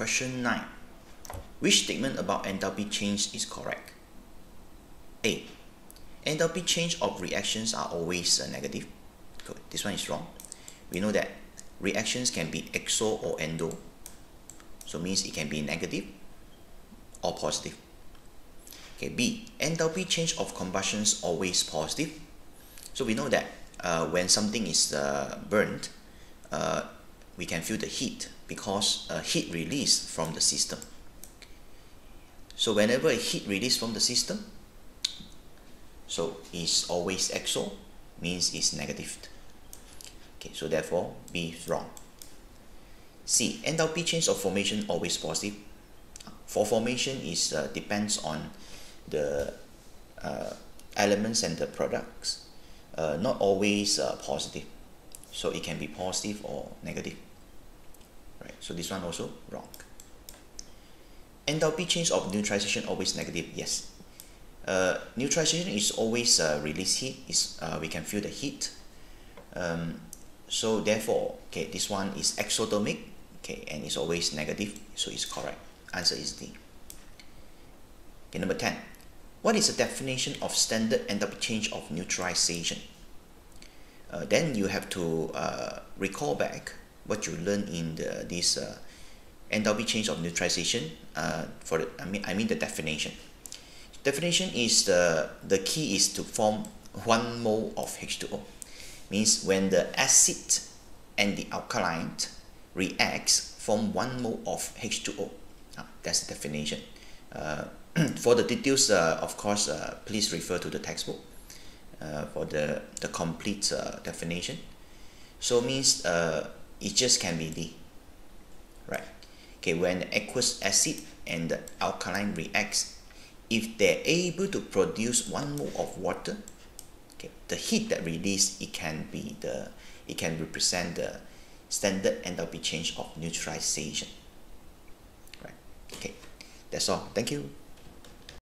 Question 9. Which statement about enthalpy change is correct? A. Enthalpy change of reactions are always negative. Good. This one is wrong. We know that reactions can be exo or endo. So means it can be negative or positive. Okay, B. Enthalpy change of combustion is always positive. So we know that uh, when something is uh, burned, uh, we can feel the heat because a heat release from the system. So whenever a heat release from the system, so is always exo, means it's negative. Okay, so therefore B is wrong. C, enthalpy change of formation always positive. For formation is uh, depends on the uh, elements and the products, uh, not always uh, positive. So it can be positive or negative. Right, so this one also wrong. Enthalpy change of neutralization always negative, yes. Uh, neutralization is always uh, release heat, is, uh, we can feel the heat. Um, so therefore, okay, this one is exothermic, okay, and it's always negative, so it's correct. Answer is D. Okay, number 10. What is the definition of standard enthalpy change of neutralization? Uh, then you have to uh, recall back what you learn in the, this uh, enthalpy change of neutralization uh, for the, I mean I mean the definition. Definition is the the key is to form one mole of H2O. Means when the acid and the alkaline reacts form one mole of H2O. Uh, that's the definition. Uh, for the details, uh, of course, uh, please refer to the textbook uh, for the, the complete uh, definition. So means uh, it just can be D, right? Okay, when the aqueous acid and the alkaline reacts, if they're able to produce one mole of water, okay, the heat that released it can be the it can represent the standard enthalpy change of neutralization. Right. Okay, that's all. Thank you.